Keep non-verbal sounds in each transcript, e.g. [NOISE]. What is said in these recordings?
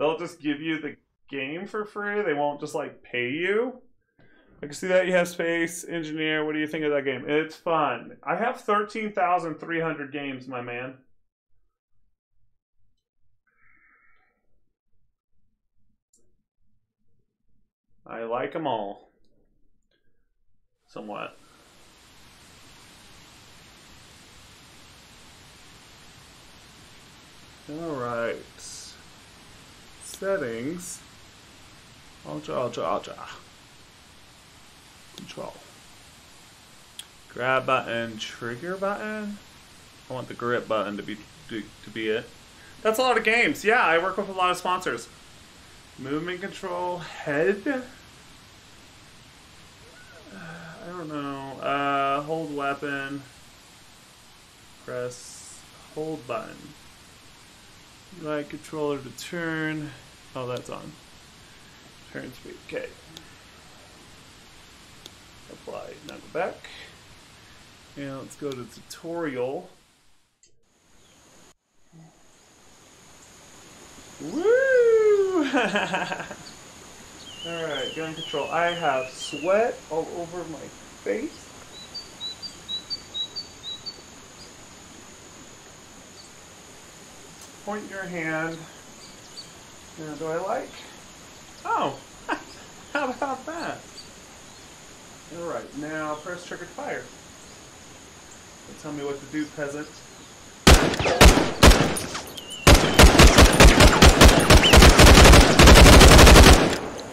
they'll just give you the game for free. They won't just like pay you. I can see that you have space engineer. What do you think of that game? It's fun. I have thirteen thousand three hundred games, my man. I like them all. Somewhat. All right. Settings. Ultra, ultra, ultra. Control. Grab button, trigger button. I want the grip button to be to, be it. That's a lot of games. Yeah, I work with a lot of sponsors. Movement control, head. [SIGHS] I don't know. Uh, hold weapon. Press hold button. Right controller to turn. Oh, that's on. Turn speed. Okay. Apply. Now go back. And let's go to tutorial. Woo! [LAUGHS] Alright, gun control. I have sweat all over my face. Point your hand. Now, do I like? Oh, [LAUGHS] how about that? Alright, now press trigger to fire. tell me what to do, peasant.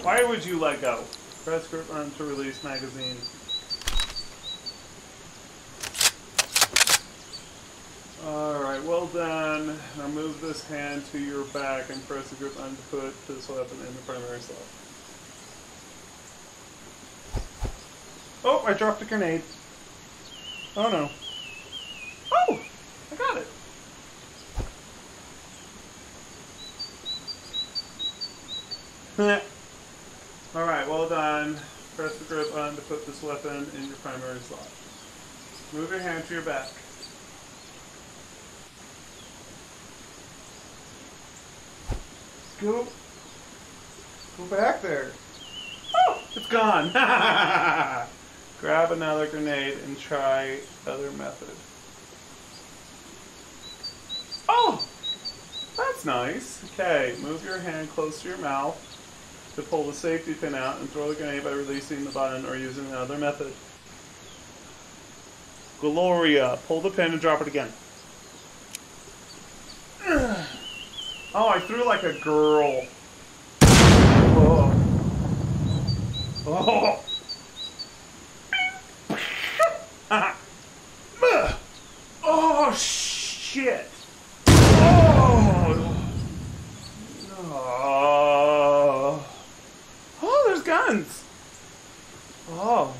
Why would you let go? Press grip on to release magazine. Alright, well done. Now move this hand to your back and press the grip on to put this weapon in the primary slot. Oh, I dropped a grenade. Oh no. Oh! I got it. [LAUGHS] Alright, well done. Press the grip on to put this weapon in your primary slot. Move your hand to your back. Go. Go back there. Oh, it's gone. [LAUGHS] Grab another grenade and try other method. Oh, that's nice. Okay, move your hand close to your mouth to pull the safety pin out and throw the grenade by releasing the button or using another method. Gloria, pull the pin and drop it again. Oh, I threw like a girl. Oh. Oh. [LAUGHS] oh shit. Oh. Oh. Oh, there's guns. Oh.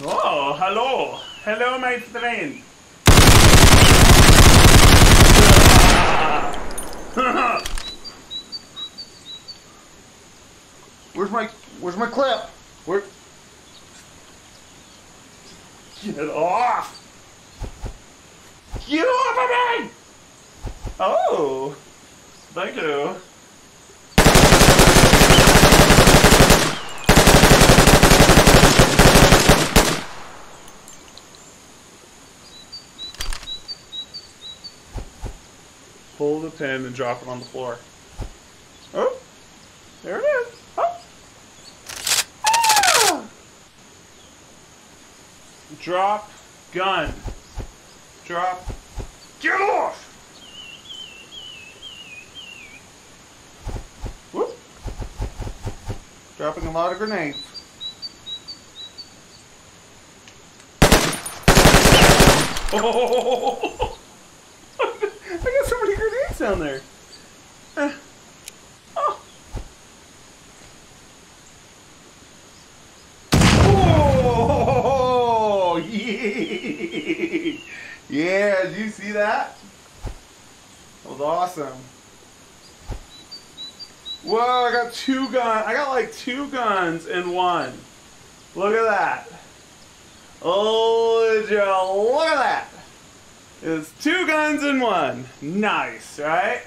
Oh, hello. Hello, my friend. Where's my Where's my clip? Where? Get off! Get off of me! Oh, thank you. Pull the pin and drop it on the floor. Oh, there it is. Oh. Ah! Drop gun. Drop. Get off! Whoop. Dropping a lot of grenades. Oh! [LAUGHS] I got so many grenades down there. awesome. Whoa, I got two guns. I got like two guns in one. Look at that. Oh, look at that. It's two guns in one. Nice, right?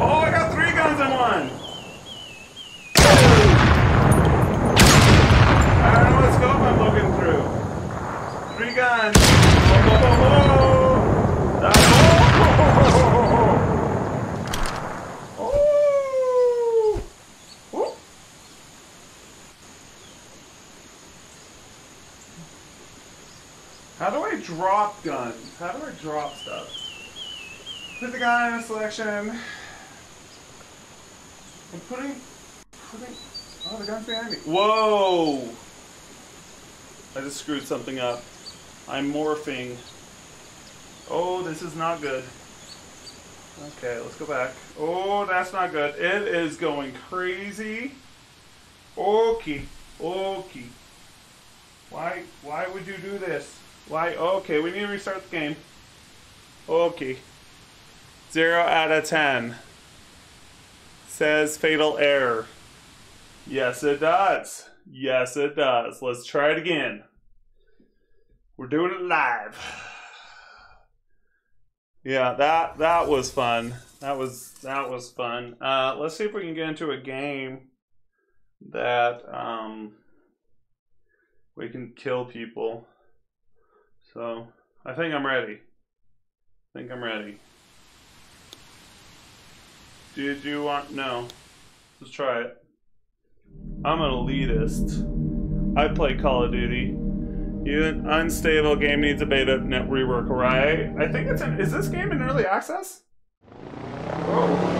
Oh, I got three guns in one. I don't know what scope I'm looking through. Three guns. Whoa. How do I drop guns? How do I drop stuff? Put the gun in a selection. I'm putting, putting, oh, the gun's behind me. Whoa! I just screwed something up. I'm morphing. Oh, this is not good. Okay, let's go back. Oh, that's not good. It is going crazy. Okay, okay. Why, why would you do this? Why? Okay, we need to restart the game. Okay. Zero out of ten. Says fatal error. Yes, it does. Yes, it does. Let's try it again. We're doing it live. Yeah, that that was fun. That was that was fun. Uh, let's see if we can get into a game that um, we can kill people. So I think I'm ready. I think I'm ready. Did you want no? Let's try it. I'm an elitist. I play Call of Duty. Even unstable game needs a beta net rework, right? I think it's in. Is this game in early access? Oh.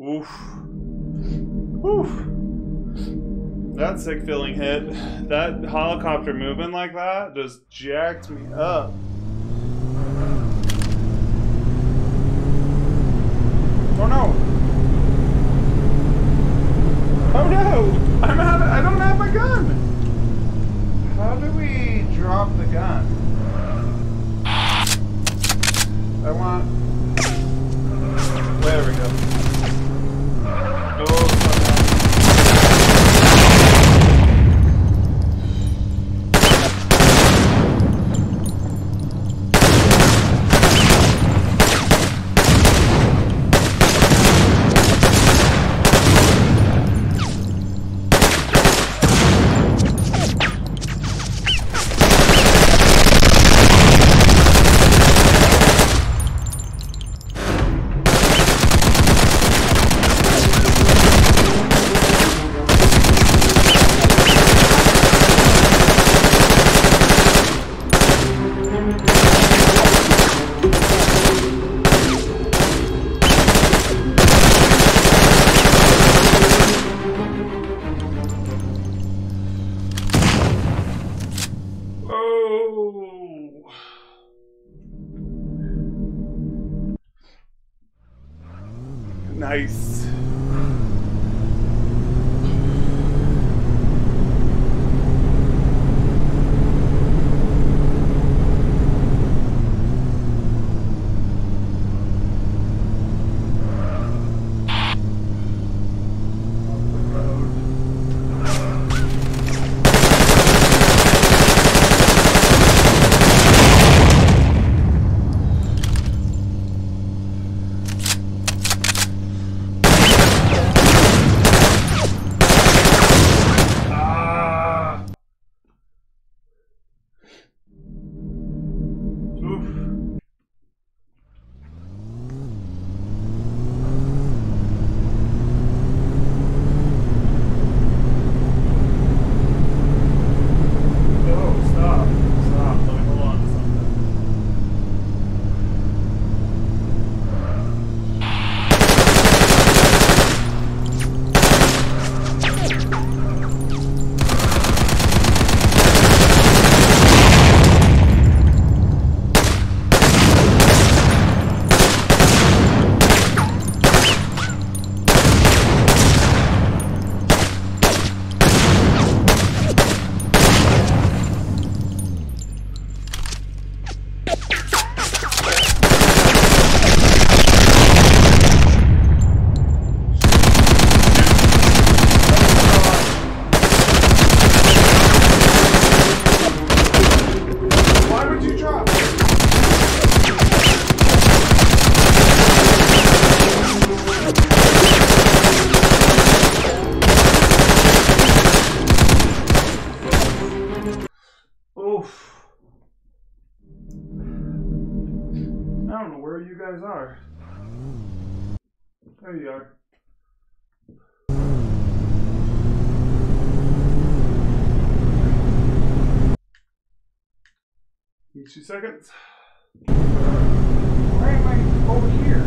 Oof. Oof. That sick feeling hit. That helicopter moving like that just jacked me up. There you are. Give two seconds. Why am I over here?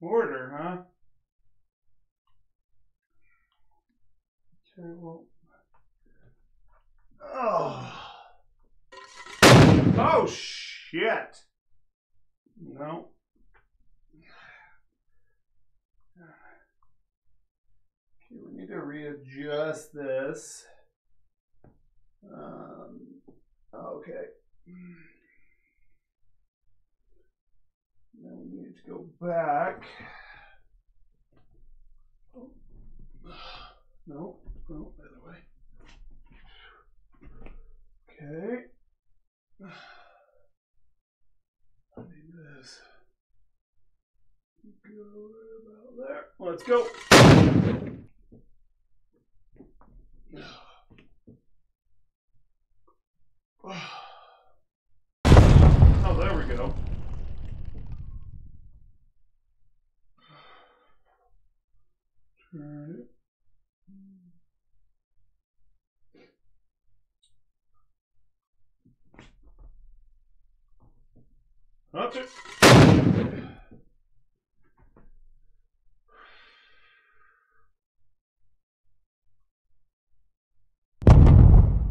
Order, huh? Okay, well. Oh. Oh, shit. No. Okay, we need to readjust this. Um, okay. Then we need to go back. Oh. No, no, the other way. Okay. I need this. Go about there. Let's go. [SIGHS] Oh, there we go. That's it.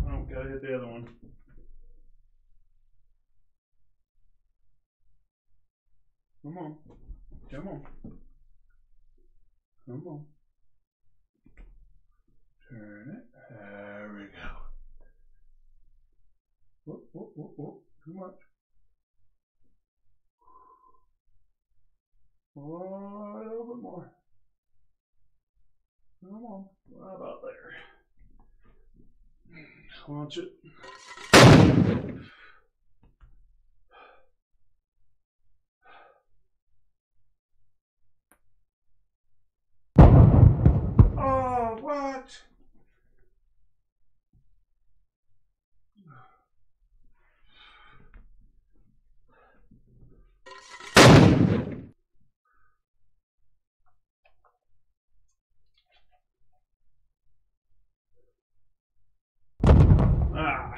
Oh, gotta hit the other one. Come on. Come on. Come on. Turn it. There we go. Whoop, whoop, whoop, whoop. Too much. A little bit more. Come on. How about there? Launch it. Oh, what? Ah.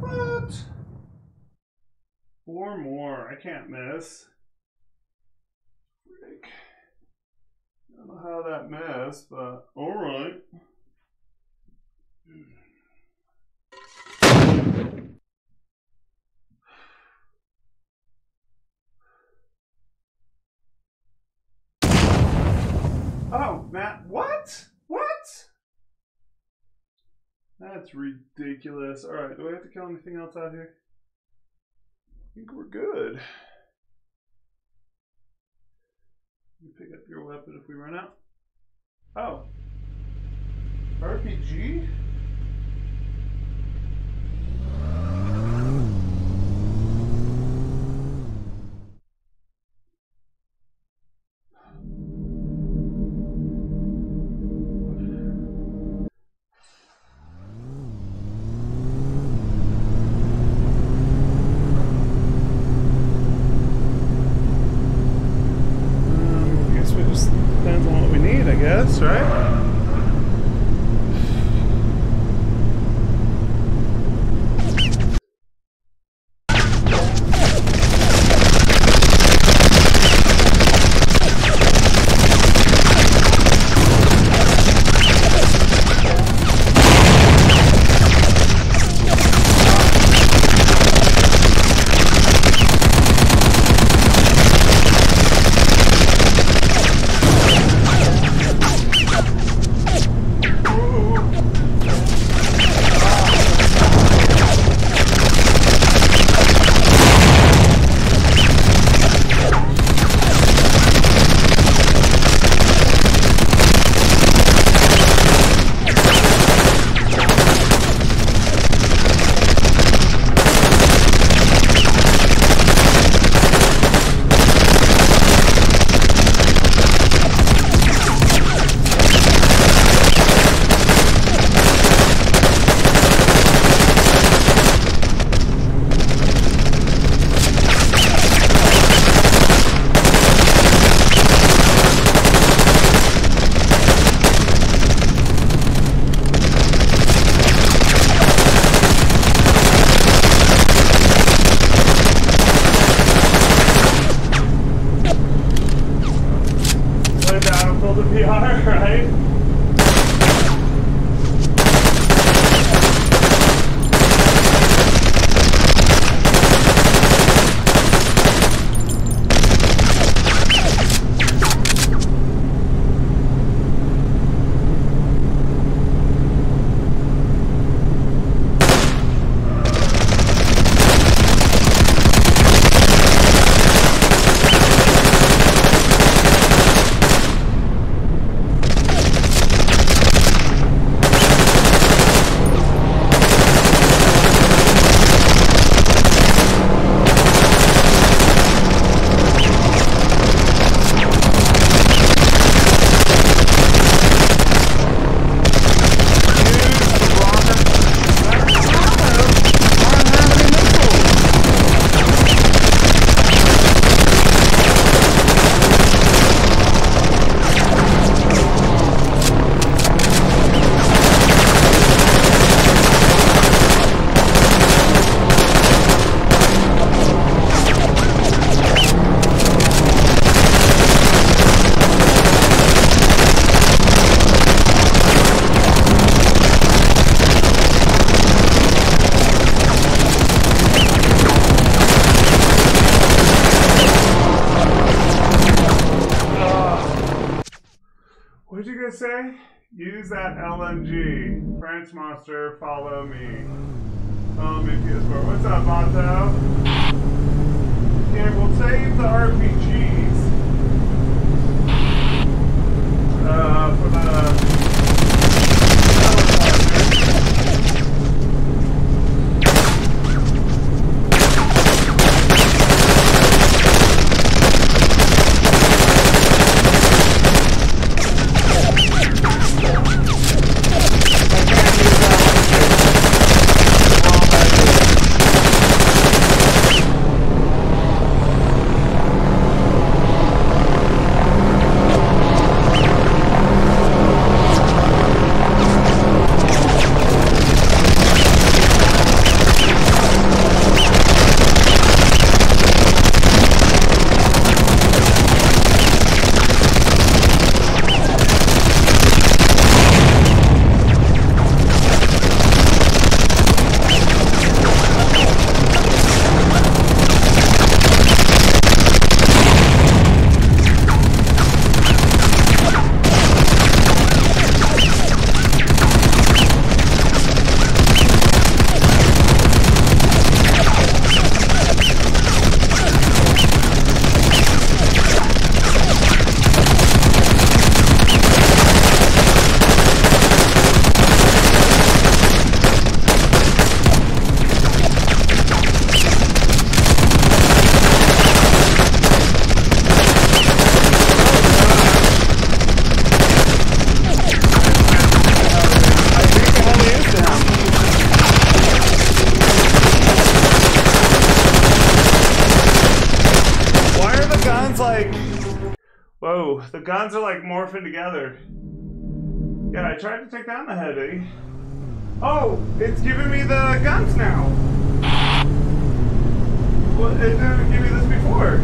What? Four more. I can't miss. Frick. I don't know how that missed, but alright. Hmm. Oh, Matt, what? What? That's ridiculous. Alright, do I have to kill anything else out here? I think we're good. You pick up your weapon if we run out. Oh. RPG? French monster, follow me. Follow me, PS4. What's up, Monto? Here, we'll save the RPGs. Morphing together. Yeah, I tried to take down the heavy. Oh, it's giving me the guns now. Well, it didn't give me this before.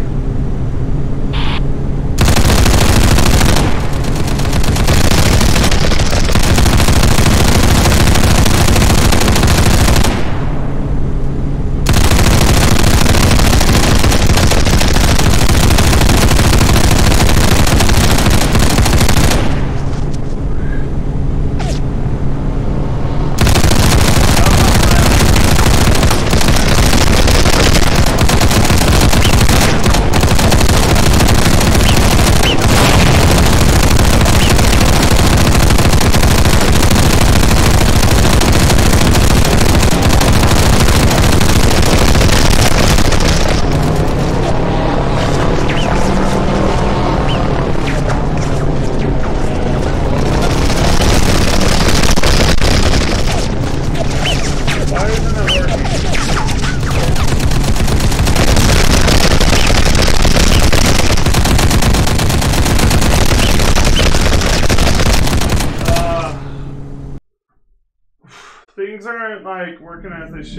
Why isn't it working? Uh, things aren't like working as they should.